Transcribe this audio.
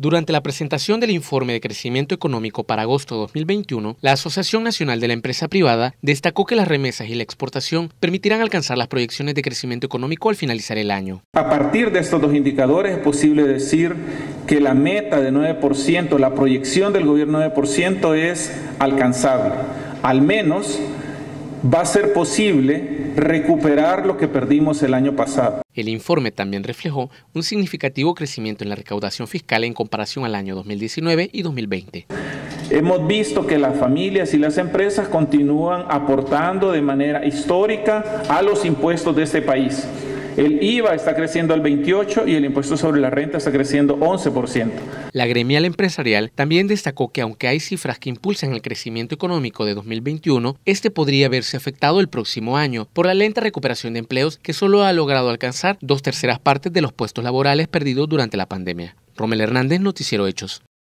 Durante la presentación del informe de crecimiento económico para agosto de 2021, la Asociación Nacional de la Empresa Privada destacó que las remesas y la exportación permitirán alcanzar las proyecciones de crecimiento económico al finalizar el año. A partir de estos dos indicadores es posible decir que la meta de 9%, la proyección del gobierno de 9% es alcanzable. Al menos va a ser posible recuperar lo que perdimos el año pasado. El informe también reflejó un significativo crecimiento en la recaudación fiscal en comparación al año 2019 y 2020. Hemos visto que las familias y las empresas continúan aportando de manera histórica a los impuestos de este país. El IVA está creciendo al 28 y el impuesto sobre la renta está creciendo 11%. La gremial empresarial también destacó que aunque hay cifras que impulsan el crecimiento económico de 2021, este podría verse afectado el próximo año por la lenta recuperación de empleos que solo ha logrado alcanzar dos terceras partes de los puestos laborales perdidos durante la pandemia. Romel Hernández, Noticiero Hechos.